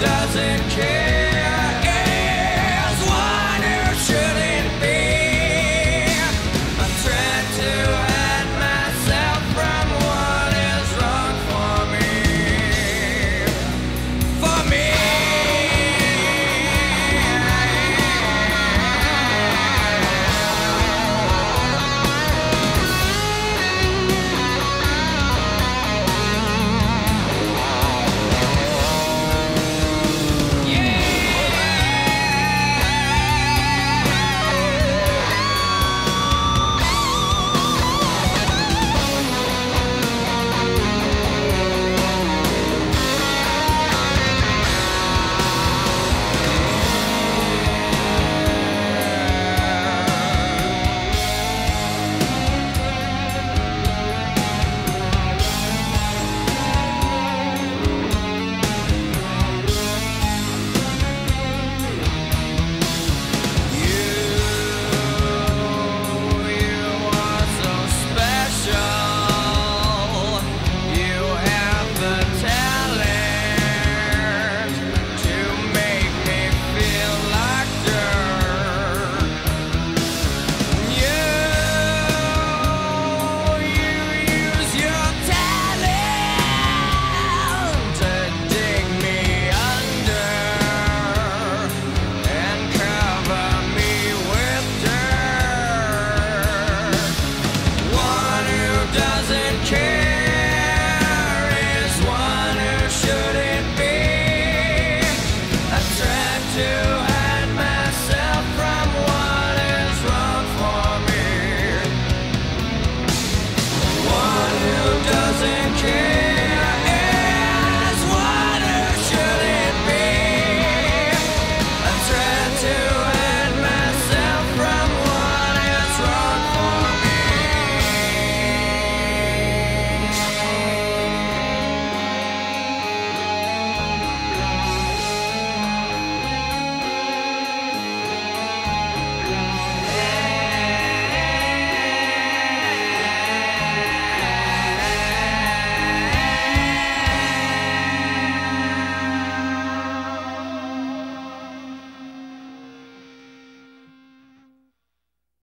doesn't care.